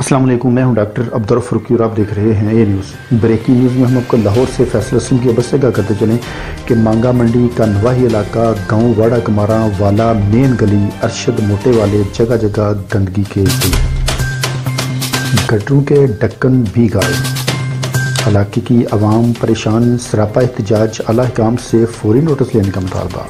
असलम मैं हूँ डॉक्टर अब्दुल फरूकी और आप देख रहे हैं ये न्यूज़। ब्रेकिंग न्यूज़ में हम आपको लाहौर से फैसला सिंह की बस से करते चलें कि मांगा मंडी का नवाही इलाका, गाँव वाड़ा कमारा वाला मेन गली अरशद मोटे वाले जगह जगह गंदगी के गटरों के ढक्कन भी गाए इलाके की आवाम परेशान, सरापा एहतजाज अलाकाम से फौरी नोटिस लेने का मुतालबा।